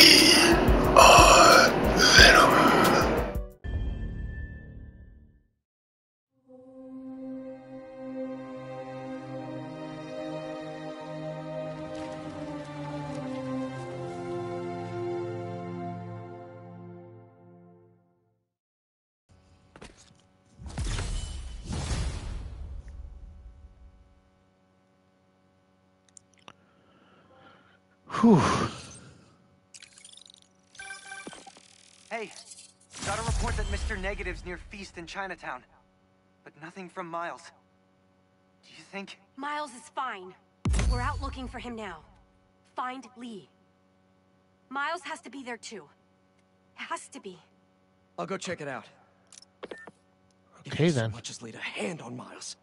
We Mr. Negative's near Feast in Chinatown. But nothing from Miles. Do you think... Miles is fine. We're out looking for him now. Find Li. Miles has to be there too. Has to be. I'll go check it out. Okay If I then. So much as laid a hand on Miles.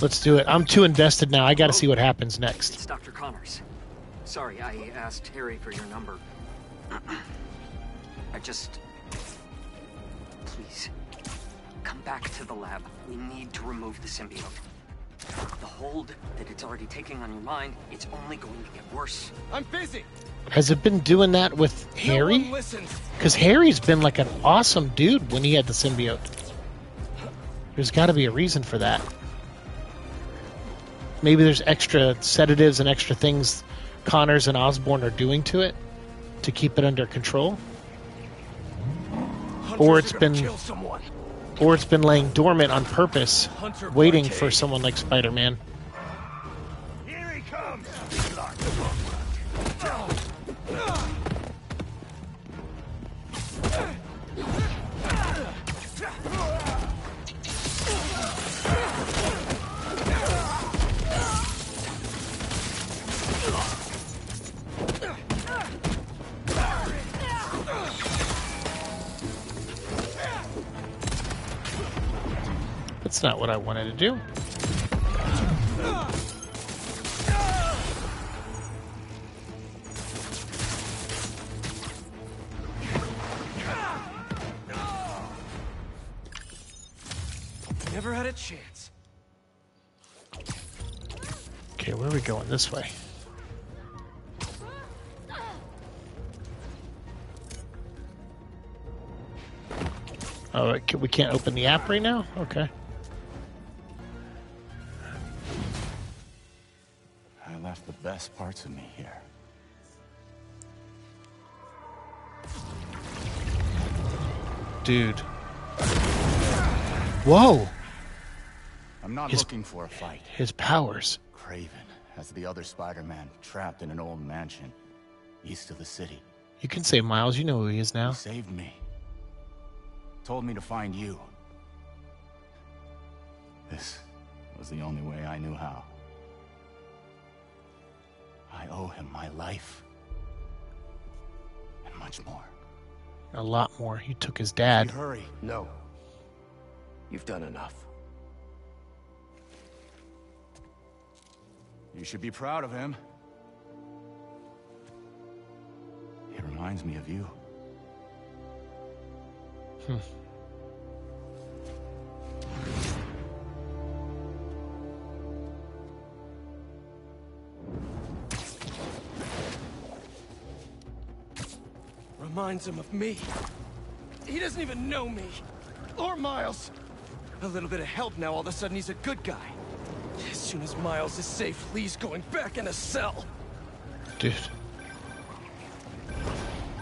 Let's do it. I'm too invested now. I got to see what happens next. It's Dr. Connors. Sorry, I asked Harry for your number. I just... Please, come back to the lab. We need to remove the symbiote. The hold that it's already taking on your mind, it's only going to get worse. I'm busy. Has it been doing that with No Harry? one listens. Because Harry's been like an awesome dude when he had the symbiote. There's got to be a reason for that. Maybe there's extra sedatives and extra things Connors and Osborn are doing to it to keep it under control, Hunters Or it's been- or it's been laying dormant on purpose, waiting for someone like Spider-Man. That's not what I wanted to do. Never had a chance. Okay, where are we going? This way. Oh, we can't open the app right now? Okay. Best parts of me here. Dude. Whoa! I'm not His- looking for a fight. His powers. Kraven has the other Spider-Man trapped in an old mansion east of the city. You can say Miles, you know who he is now. He saved me. Told me to find you. This was the only way I knew how. I owe him my life. And much more. A lot more. He took his dad. You hurry. No. You've done enough. You should be proud of him. He reminds me of you. Hmm. Reminds him of me. He doesn't even know me. Or Miles. A little bit of help now, all of a sudden he's a good guy. As soon as Miles is safe, Li's going back in a cell. Dude.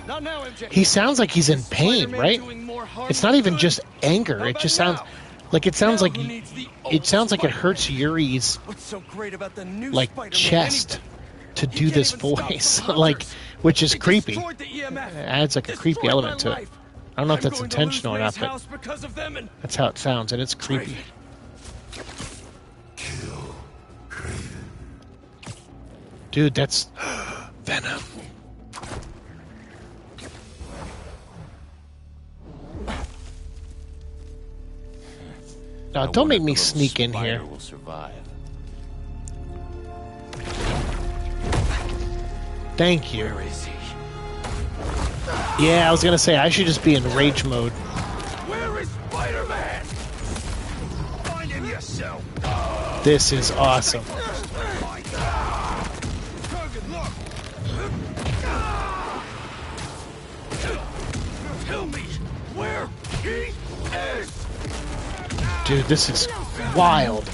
Not now, MJ. He sounds like he's in pain, right? doing more harm It's not even just anger. It just sounds now? like it sounds Now like who y- needs the it sounds like it hurts Yuri's What's so great about the new like chest? To do this voice, like which is creepy. destroyed. It adds like a creepy element to it. I don't know if that's intentional or not, but house because of them and that's how it sounds, and it's creepy. Dude, that's Venom. Now, don't make me sneak in here. Will survive. Thank you. where is he? Yeah, I was gonna say I should just be in rage mode. Where is Spider-Man? Find him yourself. This is awesome. Kurgan, look. Tell me where he is! Dude, this is wild.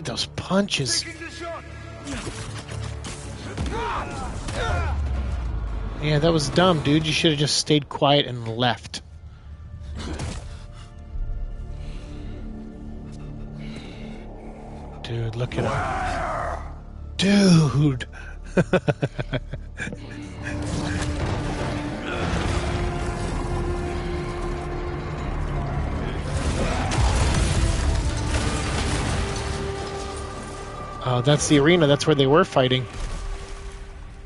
At those punches. Yeah, that was dumb, dude. You should have just stayed quiet and left. Dude, look at him. Dude! Oh, that's the arena. That's where they were fighting.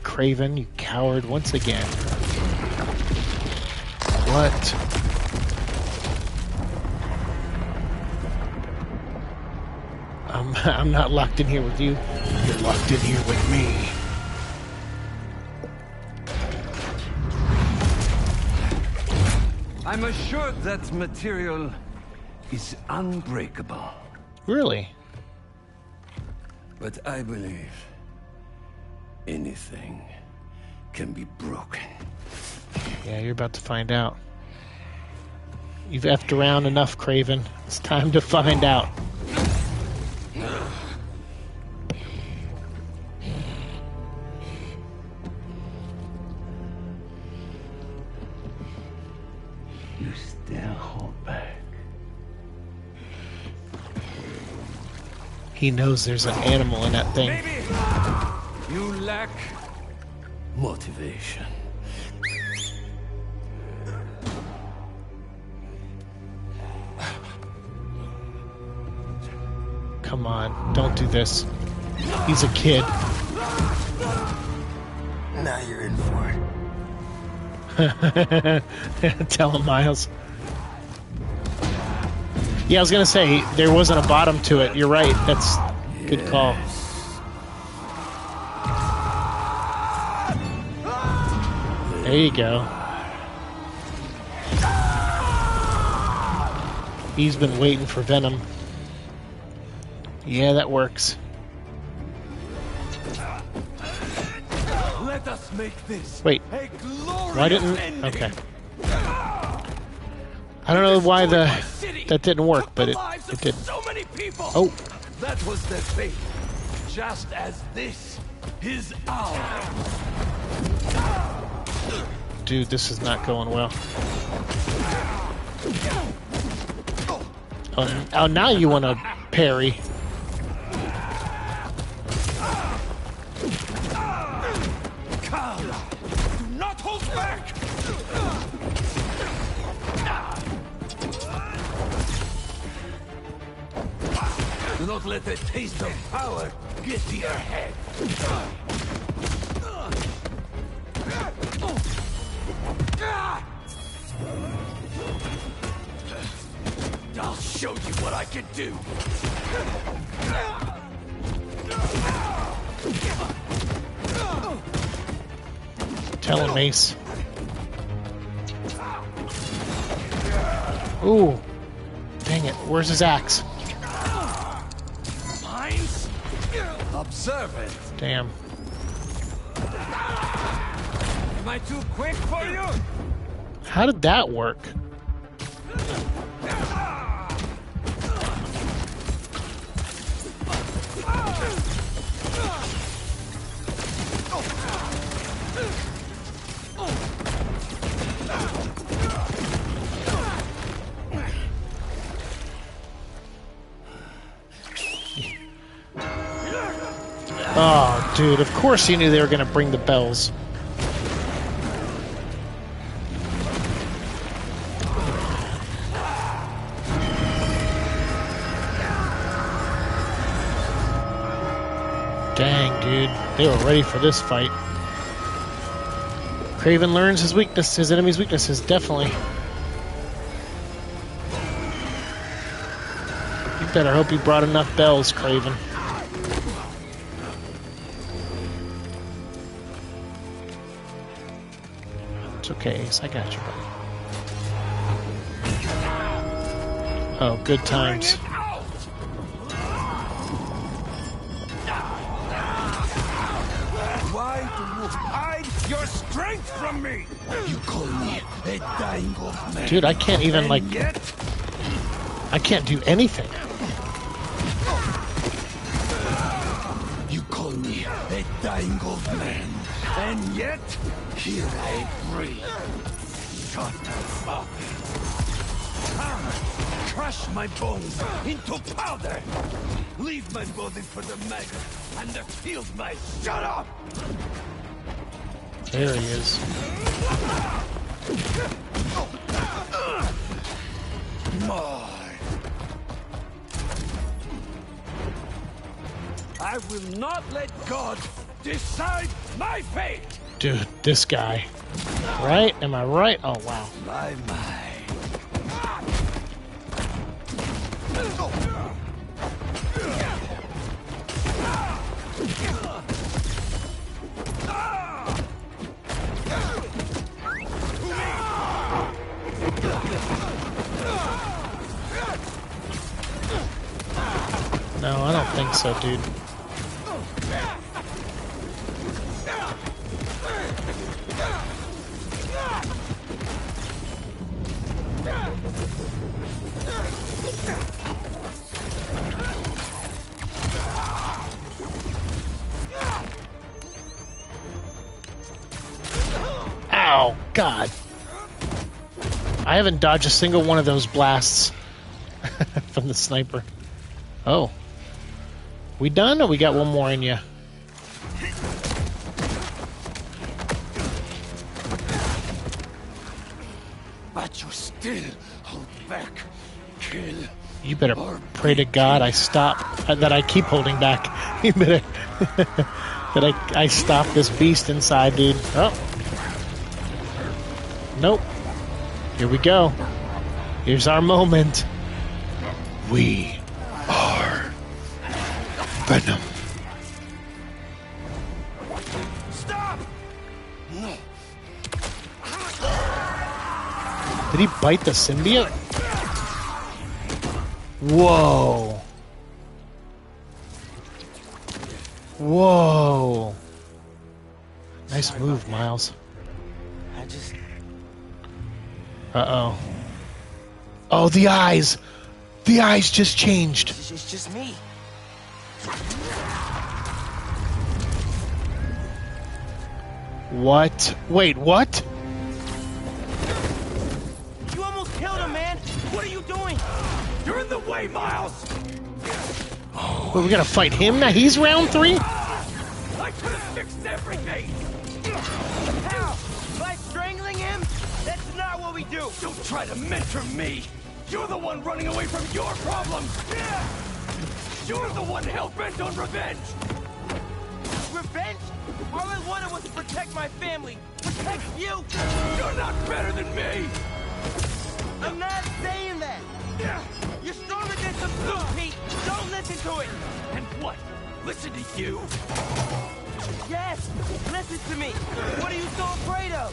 Kraven, you coward once again. What? I'm, I'm not locked in here with you. You're locked in here with me. I'm assured that material is unbreakable. Really? But I believe anything can be broken. Yeah, you're about to find out. You've effed around enough, Kraven. It's time to find out. He knows there's an animal in that thing. You lack motivation. Come on, don't do this. He's a kid. Now you're in for it. Tell him, Miles. Yeah, I was gonna say there wasn't a bottom to it. You're right. That's good call. There you go. He's been waiting for Venom. Yeah, that works. Let us make this Wait, why didn't? Okay. I don't know why the Destroyed my city, that didn't work, but it it did. So many people. Oh, That was their fate. Just as this is ours. dude, this is not going well. Oh, oh now you want to parry. Let the taste of power get to your head. I'll show you what I can do. Tell him, Mace. Ooh, dang it! Where's his axe? Observant. Damn. Am I too quick for you? How did that work? Dude, of course you knew they were going to bring the bells. Dang, dude. They were ready for this fight. Kraven learns his weakness, his enemy's weaknesses, definitely. You better hope you brought enough bells, Kraven. Okay, Ace. I got you, buddy. Oh, good times. Why do you hide your strength from me? You call me a dying old man. Dude, I can't even, like, I can't do anything. You call me a dying old man. and yet, Here I breathe. shut up. Crush my bones into powder. Leave my body for the maggots and the field mice. Shut up! There he is. My. I will not let God decide my fate. Dude, this guy. Right? Am I right? Oh, wow. My, my. No, I don't think so, dude. Ow, God. I haven't dodged a single one of those blasts from the sniper. Oh. We done or we got one more in you? You better pray to God I stop uh, that I keep holding back. You better that I I stop this beast inside, dude. Oh. Nope. Here we go. Here's our moment. We are Venom. Stop! No. Did he bite the symbiote? Whoa. Whoa. Nice move, Miles. I just... Uh oh. Oh, the eyes! The eyes just changed. It's just me. What? Wait, what? Way, Miles! Wait, we're gonna fight him now? He's round three? I could have fixed everything! How? By strangling him? That's not what we do! Don't try to mentor me! You're the one running away from your problems! You're the one hell-bent on revenge! Revenge? All I wanted was to protect my family! Protect you! You're not better than me! I'm not saying that! Pete! Don't listen to it! And what? Listen to you? Yes! Listen to me! What are you so afraid of?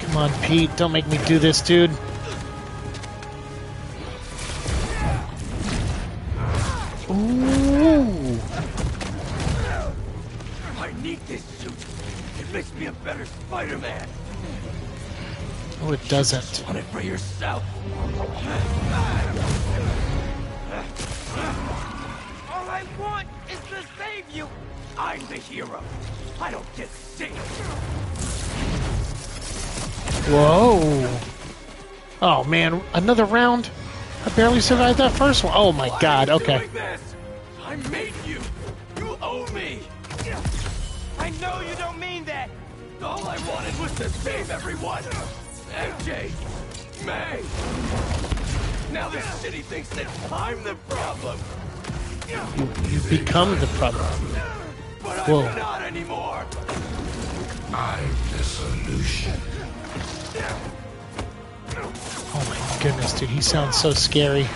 Come on, Pete. Don't make me do this, dude. Ooh. I need this suit. It makes me a better Spider-Man. Oh, it doesn't. Want it for yourself. All I want is to save you! I'm the hero. I don't get sick. Whoa. Oh, man. Another round? I barely survived that first one. Oh, my Why God. Okay. I made you. You owe me. I know you don't mean that! All I wanted was to save everyone. MJ, May. Now this city thinks that I'm the problem. You, you become the problem. But but I'm not anymore. I'm the solution. Oh my goodness, dude, he sounds so scary.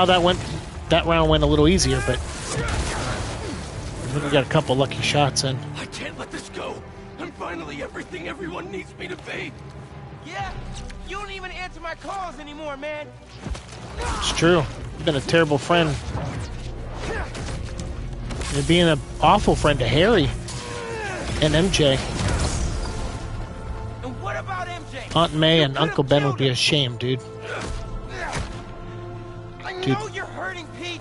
How that went. That round went a little easier, but I think we got a couple lucky shots in. I can't let this go. I'm finally everything everyone needs me to be. Yeah, you don't even answer my calls anymore, man. It's true. You've been a terrible friend. You're being an awful friend to Harry and MJ. And what about MJ? Aunt May You and Uncle Ben would be ashamed, dude. I Dude. know you're hurting, Pete.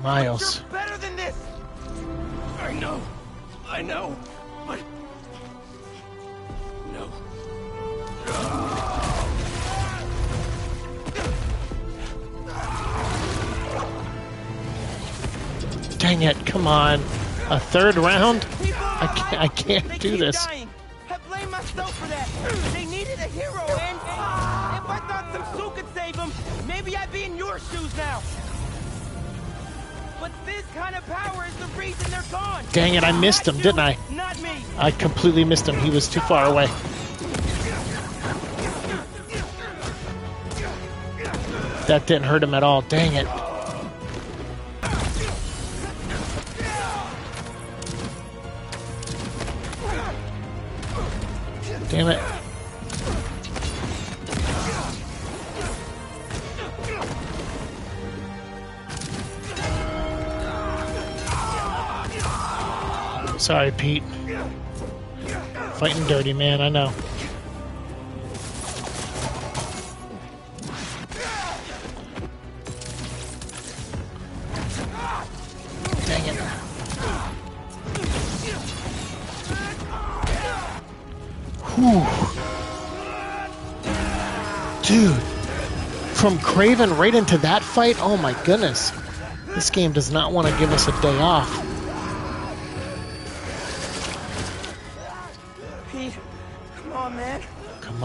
Miles. You're better than this. I know. I know. But. No. Dang it, come on. A third round? I can't, I can't do this. I blame myself for that. I'd be in your shoes now. But this kind of power is the reason they're gone. Dang it, I missed him, didn't I? Not me. I completely missed him. He was too far away. That didn't hurt him at all. Dang it. Damn it. Sorry, Pete. Fighting dirty, man, I know. Dang it. Dude. From Kraven right into that fight? Oh my goodness. This game does not want to give us a day off.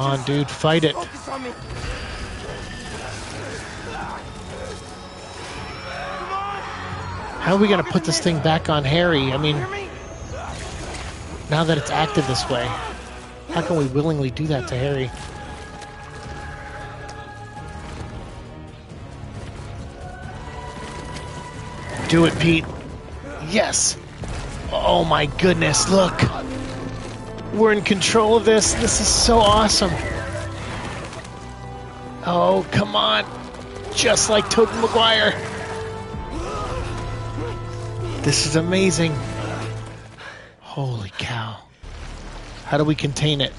On, dude, fight it. How are we going to put this thing back on Harry? I mean, now that it's acted this way, how can we willingly do that to Harry? Do it, Pete. Yes. Oh my goodness, look. We're in control of this. This is so awesome. Oh, come on. Just like Tobey Maguire. This is amazing. Holy cow. How do we contain it?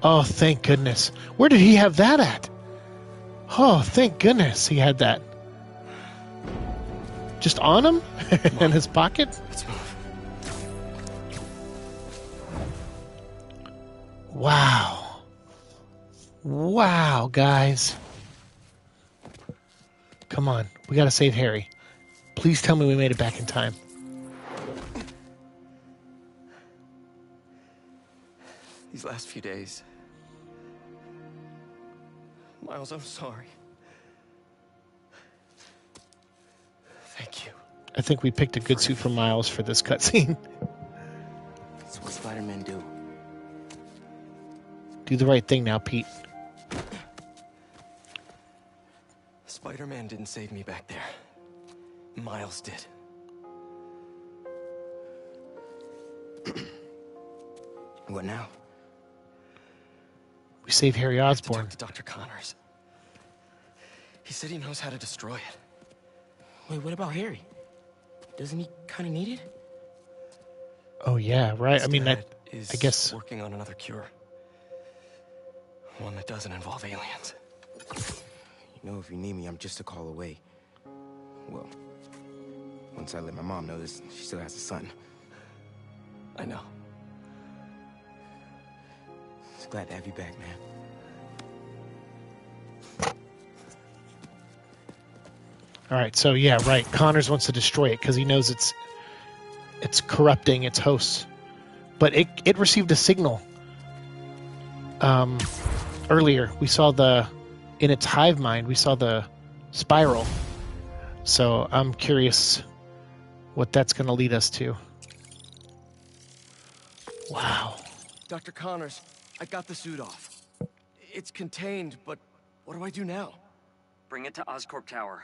Oh, thank goodness. Where did he have that at? Oh, thank goodness he had that. Just on him? In his pocket? Wow. Wow, guys. Come on. We gotta save Harry. Please tell me we made it back in time. These last few days. Miles, I'm sorry. I think we picked a good suit for Miles for this cutscene. That's what Spider-Man do. Do the right thing now, Pete. Spider-Man didn't save me back there. Miles did. What now? We save Harry To Osborn. talk to Dr. Connors. He said he knows how to destroy it. Wait, what about Harry? Doesn't he kind of need it? Oh yeah, right. I mean, dad that, is I guess working on another cure. One that doesn't involve aliens. You know, if you need me, I'm just a call away. Well, once I let my mom know this, she still has a son. I know. Glad to have you back, man. All right, so yeah, right. Connors wants to destroy it because he knows it's it's corrupting its hosts. But it it received a signal. Um, earlier we saw the in its hive mind we saw the spiral. So I'm curious what that's going to lead us to. Wow. Dr. Connors, I got the suit off. It's contained, but what do I do now? Bring it to Oscorp Tower.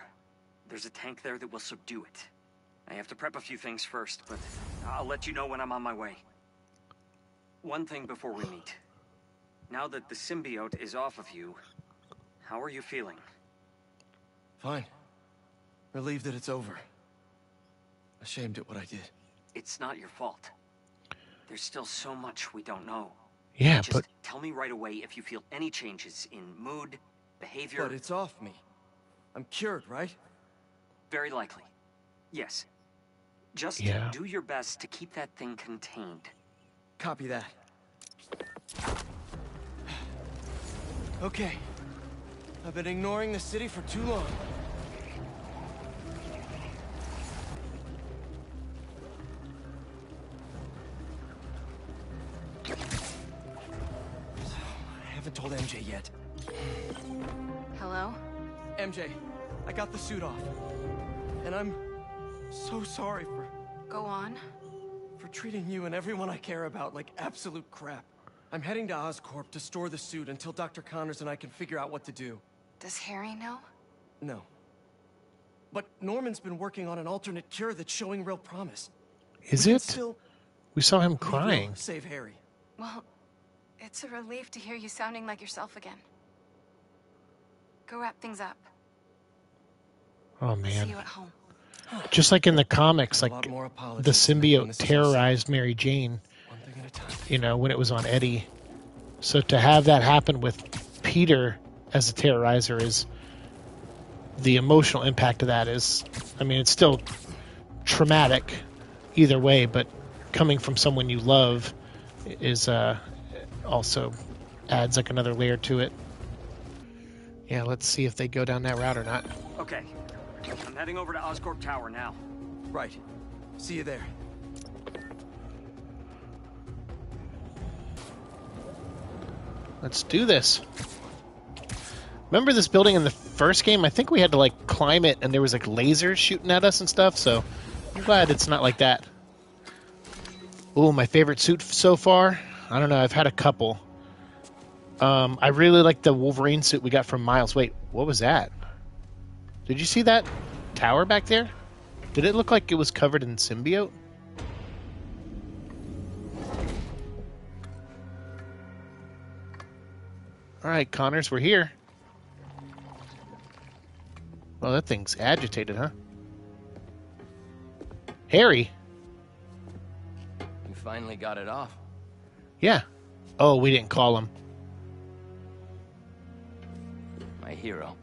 There's a tank there that will subdue it. I have to prep a few things first, but I'll let you know when I'm on my way. One thing before we meet. Now that the symbiote is off of you, how are you feeling? Fine. Relieved that it's over. Ashamed at what I did. It's not your fault. There's still so much we don't know. Yeah, Just but tell me right away if you feel any changes in mood, behavior. But it's off me. I'm cured, right? Very likely. Yes. Just Yeah. do your best to keep that thing contained. Copy that. Okay. I've been ignoring the city for too long. I haven't told MJ yet. Hello? MJ, I got the suit off. And I'm so sorry for Go on. for treating you and everyone I care about like absolute crap. I'm heading to Oscorp to store the suit until Dr. Connors and I can figure out what to do. Does Harry know? No. But Norman's been working on an alternate cure that's showing real promise. is We it? Still We saw him crying. Save Harry. Well, it's a relief to hear you sounding like yourself again. Go wrap things up. Oh See man. you at home. Just like in the comics, like more the symbiote this is terrorized Mary Jane, One thing at a time. you know, when it was on Eddie. So to have that happen with Peter as a terrorizer is the emotional impact of that is I mean it's still traumatic either way, but coming from someone you love is uh also adds like another layer to it. Yeah, let's see if they go down that route or not. Okay. I'm heading over to Oscorp Tower now. Right. See you there. Let's do this. Remember this building in the first game? I think we had to like climb it and there was like lasers shooting at us and stuff, so I'm glad it's not like that. Ooh, my favorite suit so far? I don't know, I've had a couple. Um, I really like the Wolverine suit we got from Miles. Wait, what was that? Did you see that tower back there? Did it look like it was covered in symbiote? Alright, Connors, we're here. Well, that thing's agitated, huh? Harry? You finally got it off. Yeah. Oh, we didn't call him. My hero.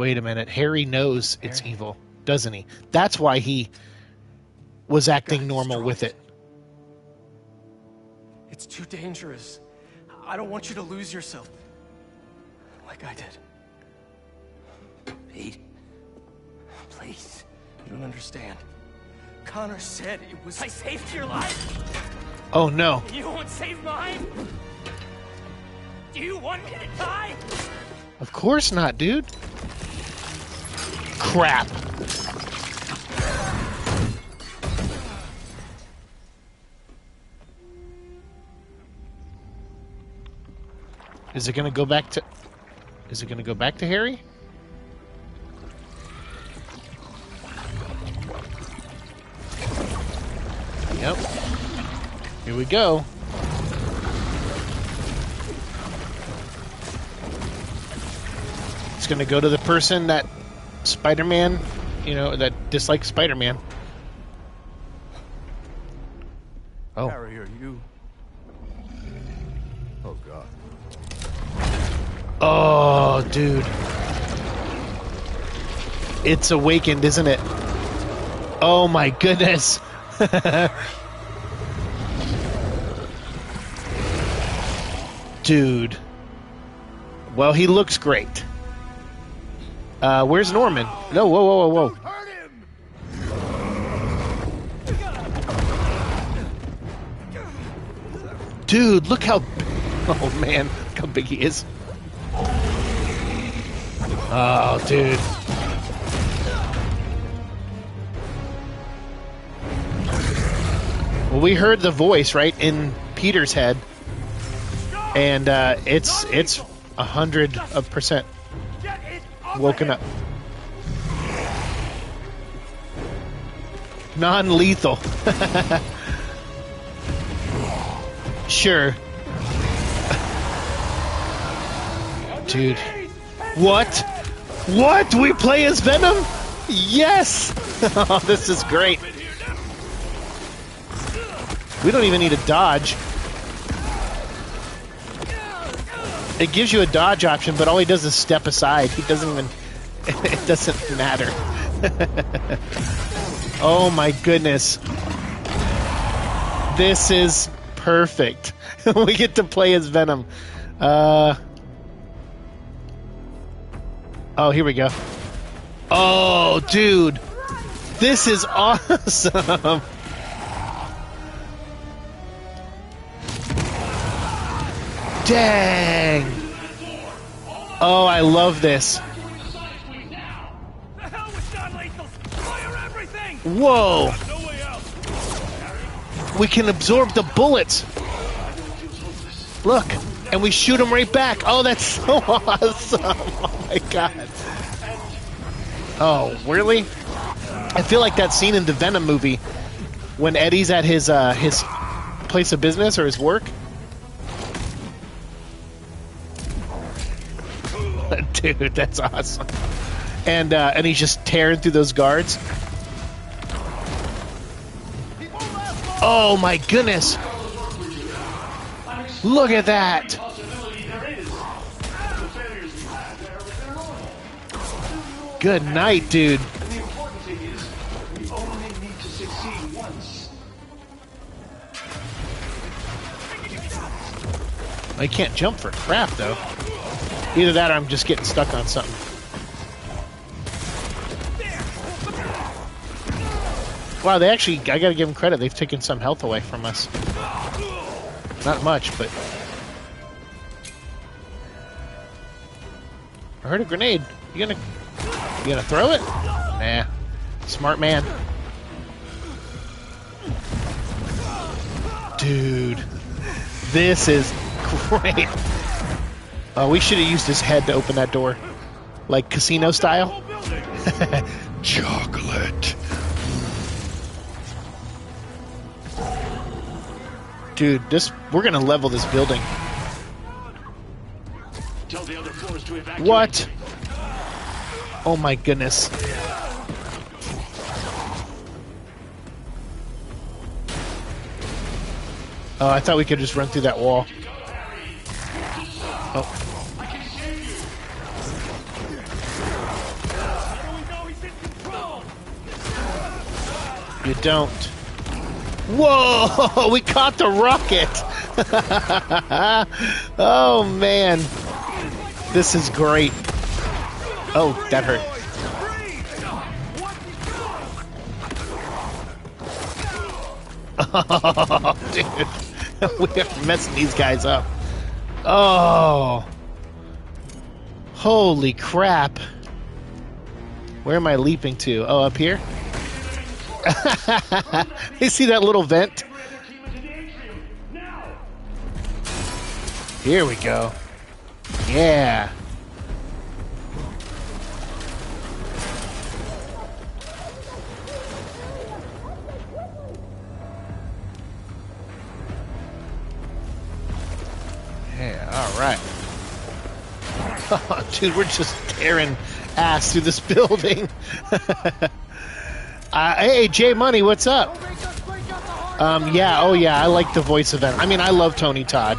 Wait a minute. Harry knows it's evil, doesn't he? That's why he was acting Gotta normal with it. it. It's too dangerous. I don't want you to lose yourself. Like I did. Pete. Please. You don't understand. Connor said it was. I saved your life? Oh no. You won't save mine? Do you want me to die? Of course not, dude. Crap. Is it gonna go back to Is it gonna go back to Harry? Yep. Here we go. It's gonna go to the person that Spider-Man, you know, that dislikes Spider-Man. Oh, Harry, are you? Oh God. oh, dude, it's awakened, isn't it? Oh my goodness. dude. Well, he looks great. Uh, where's Norman? No, whoa, whoa, whoa, whoa. Dude, look how. Oh man, look how big he is. Oh, dude. Well, we heard the voice right in Peter's head, and uh, it's it's a hundred of percent woken up. Non-lethal. sure. Dude. What? What? We play as Venom? Yes! oh, this is great. We don't even need a dodge. It gives you a dodge option, but all he does is step aside. He doesn't even. It doesn't matter. oh my goodness. This is perfect. we get to play as Venom. Uh. Oh, here we go. Oh, dude. This is awesome. Dang. Oh, I love this. Whoa. We can absorb the bullets. Look, and we shoot them right back. Oh, that's so awesome. Oh my god. Oh, really? I feel like that scene in the Venom movie when Eddie's at his uh, his place of business or his work. Dude, that's awesome. And uh, and he's just tearing through those guards. Oh my goodness! Look at that! Good night, dude. I can't jump for crap though. Either that or I'm just getting stuck on something. Wow, they actually, I gotta give them credit, they've taken some health away from us. Not much, but... I heard a grenade. You gonna, you gonna throw it? Nah. Smart man. Dude. This is great. Oh, we should have used his head to open that door. Like casino style. Chocolate. Dude, this we're gonna level this building. Tell the other floors to evacuate. What? Oh my goodness. Oh, I thought we could just run through that wall. Oh. You don't. Whoa! We caught the rocket! oh man. This is great. Oh, that hurt. Oh, dude. we are messing these guys up. Oh. Holy crap. Where am I leaping to? Oh, up here? you see that little vent? Here we go. Yeah. Yeah, Dude, we're just tearing ass through this building. uh, hey, Jay Money, what's up? Um, yeah, oh yeah, I like the voice of. I mean, I love Tony Todd.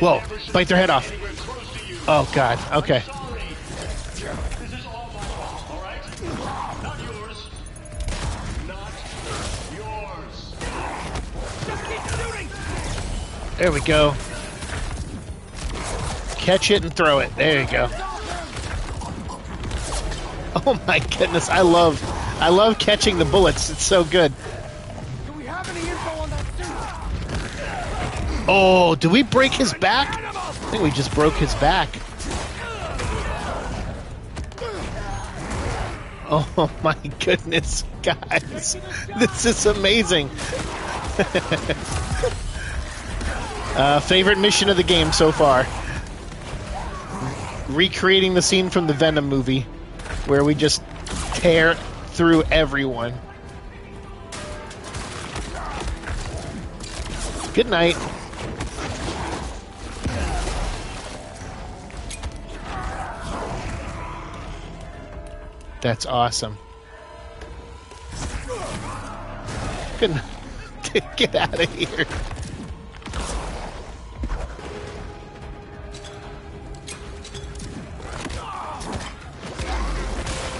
Whoa, bite their head off. Oh, God, okay. There we go. Catch it and throw it. There you go. Oh my goodness, I love I love catching the bullets. It's so good. Do we have any info on that? Oh, did we break his back? I think we just broke his back. Oh my goodness, guys. This is amazing. uh, favorite mission of the game so far. Recreating the scene from the Venom movie where we just tear through everyone. Good night. That's awesome. Good. Get out of here.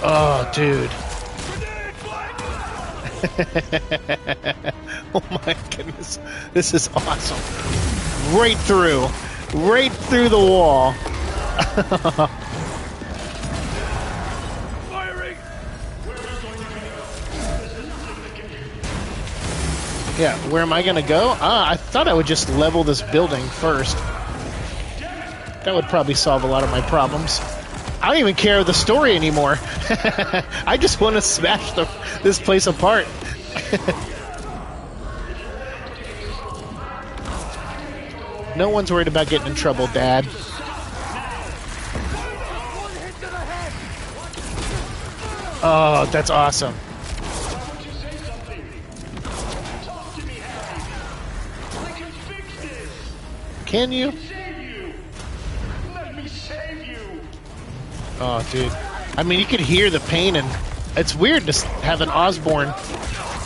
Oh, dude. oh my goodness. This is awesome. Right through. Right through the wall. Yeah, where am I gonna go? Ah, I thought I would just level this building first. That would probably solve a lot of my problems. I don't even care the story anymore. I just want to smash the, this place apart. no one's worried about getting in trouble, Dad. Oh, that's awesome. Can you? Oh, dude. I mean, you could hear the pain, and it's weird to have an Osborn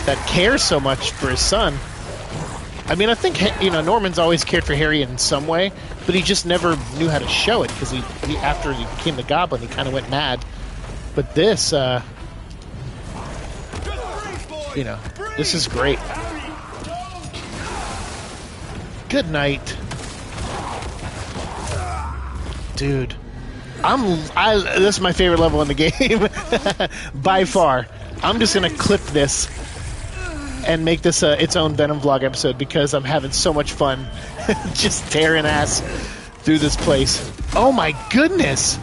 that cares so much for his son. I mean, I think you know Norman's always cared for Harry in some way, but he just never knew how to show it because he, he, after he became the Goblin, he kind of went mad. But this, uh, you know, this is great. Good night, dude. I'm I this is my favorite level in the game by far. I'm just gonna clip this and make this uh, its own Venom vlog episode because I'm having so much fun just tearing ass through this place. Oh my goodness!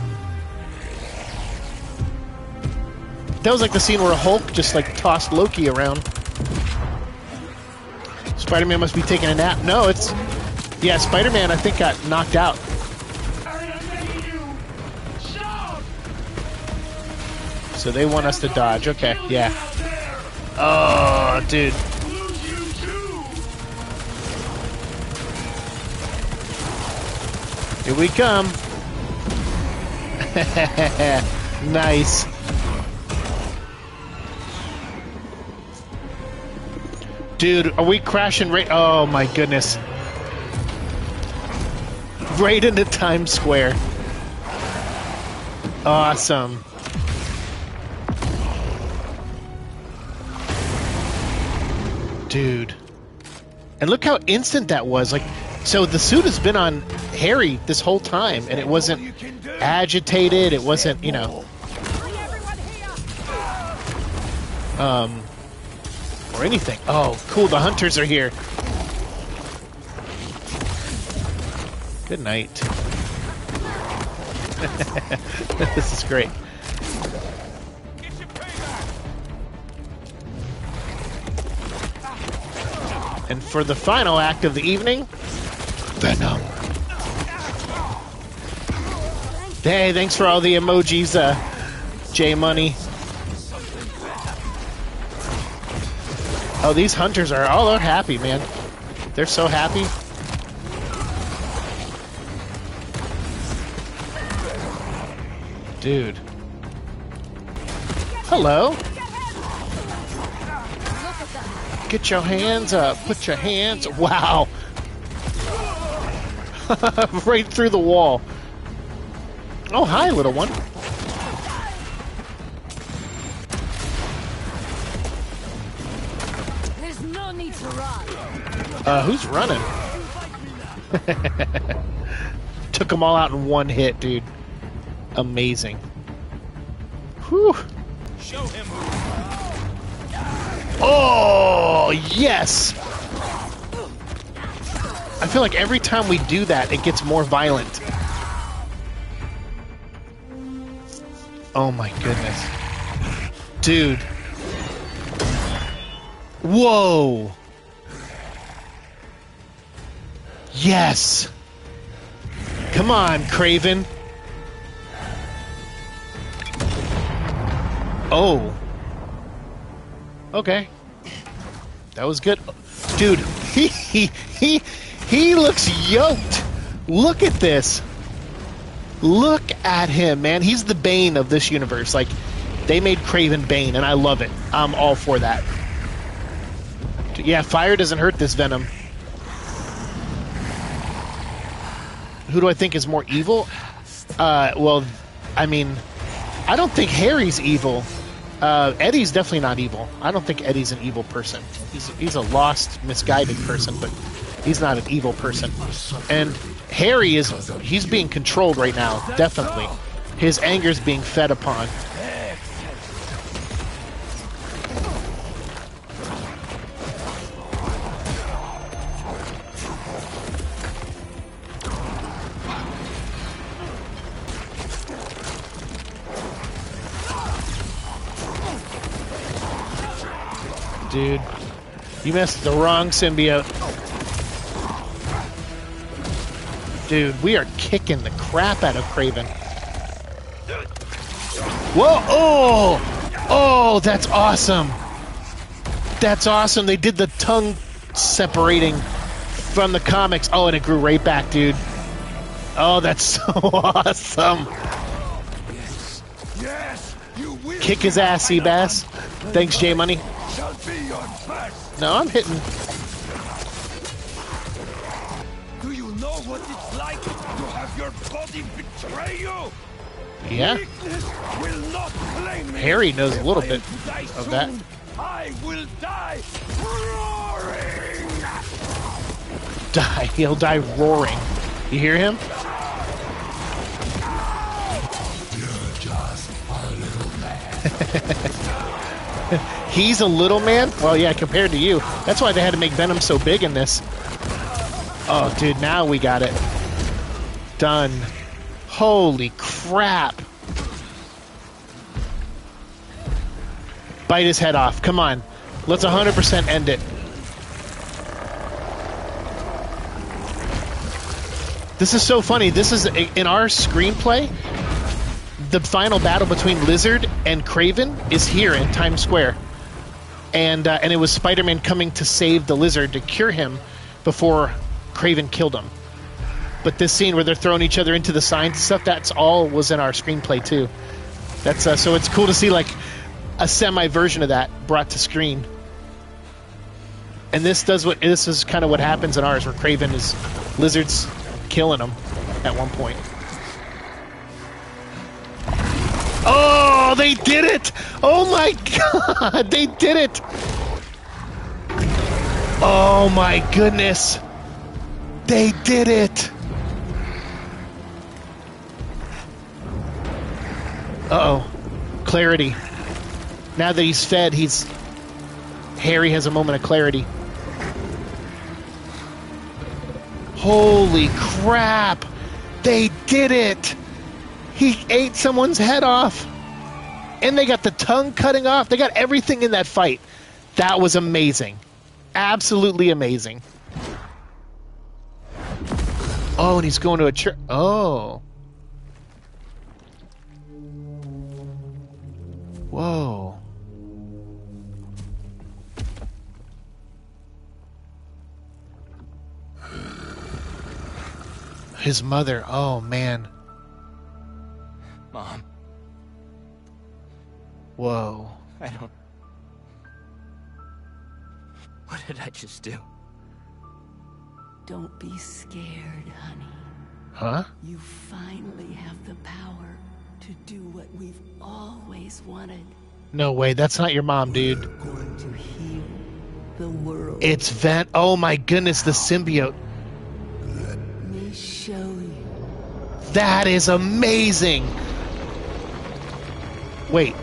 That was like the scene where a Hulk just like tossed Loki around. Spider-Man must be taking a nap. No, it's yeah. Spider-Man I think got knocked out. So they want us to dodge. Okay, yeah. Oh, dude. Here we come. nice. Dude, are we crashing right? Oh my goodness. Right into Times Square. Awesome. Dude. And look how instant that was. Like, so the suit has been on Harry this whole time, and it wasn't agitated. It wasn't, you know, um, or anything. Oh, cool. The hunters are here. Good night. this is great. And for the final act of the evening, Venom. Hey, thanks for all the emojis, uh, J Money. Oh, these hunters are all oh, happy, man. They're so happy. Dude. Hello. Get your hands up. Put your hands. Wow. right through the wall. Oh, hi, little one. There's no need to run. Uh, who's running? Took them all out in one hit, dude. Amazing. Whew. Show him who. Oh, yes! I feel like every time we do that, it gets more violent. Oh my goodness. Dude. Whoa! Yes! Come on, Kraven. Oh. Okay. That was good. Dude, he he he, he looks yoked. Look at this. Look at him, man. He's the Bane of this universe. Like, they made Kraven Bane, and I love it. I'm all for that. Yeah, fire doesn't hurt this Venom. Who do I think is more evil? Uh, well, I mean, I don't think Harry's evil. Uh, Eddie's definitely not evil. I don't think Eddie's an evil person. He's he's a lost, misguided person, but he's not an evil person. And Harry is he's being controlled right now, definitely. His anger's being fed upon. You messed the wrong symbiote. Dude, we are kicking the crap out of Kraven. Whoa! Oh! Oh, that's awesome! That's awesome. They did the tongue separating from the comics. Oh, and it grew right back, dude. Oh, that's so awesome. Yes, you will. Kick his ass, Seabass. Thanks, J Money. No, I'm hitting. Do you know what it's like to have your body betray you? Yeah. Will not claim. Harry knows a little If I am bit of that. I will die roaring. Die. He'll die roaring. You hear him? You're just a little man. He's a little man? Well, yeah, compared to you. That's why they had to make Venom so big in this. Oh, dude, now we got it. Done. Holy crap. Bite his head off. Come on. Let's 100% end it. This is so funny. This is in our screenplay. The final battle between Lizard and Kraven is here in Times Square and uh, and it was Spider-Man coming to save the lizard to cure him before Kraven killed him. But this scene where they're throwing each other into the signs and stuff, that's all was in our screenplay too. That's uh, so it's cool to see like a semi version of that brought to screen. And this does what this is kind of what happens in ours, where Kraven is lizards killing him at one point. Oh, they did it! Oh my god, they did it! Oh my goodness. They did it! Uh oh. Clarity. Now that he's fed, he's. Harry has a moment of clarity. Holy crap! They did it! He ate someone's head off. And they got the tongue cutting off. They got everything in that fight. That was amazing. Absolutely amazing. Oh, and he's going to a church. Oh. Whoa. His mother. Oh, man. Mom, Whoa. I don't. What did I just do? Don't be scared, honey. Huh? You finally have the power to do what we've always wanted No way. That's not your mom, dude. to heal the world. It's Vent. Oh my goodness, the symbiote. Let me show you. That is amazing. Wait.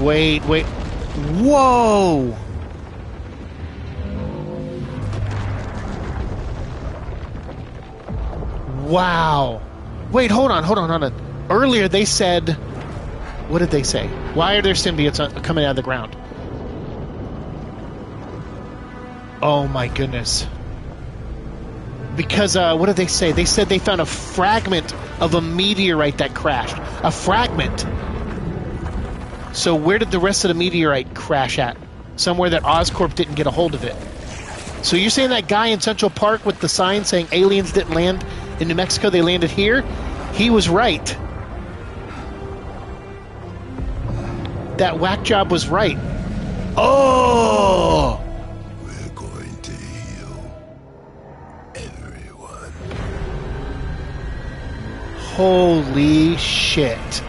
Wait, wait. Whoa! Wow. Wait, hold on, hold on, hold on. Earlier they said. What did they say? Why are there symbiotes uh, coming out of the ground? Oh my goodness. Because, uh, what did they say? They said they found a fragment of a meteorite that crashed. A fragment. So, where did the rest of the meteorite crash at? Somewhere that Oscorp didn't get a hold of it. So, you're saying that guy in Central Park with the sign saying aliens didn't land in New Mexico, they landed here? He was right. That whack job was right. Oh! Holy shit.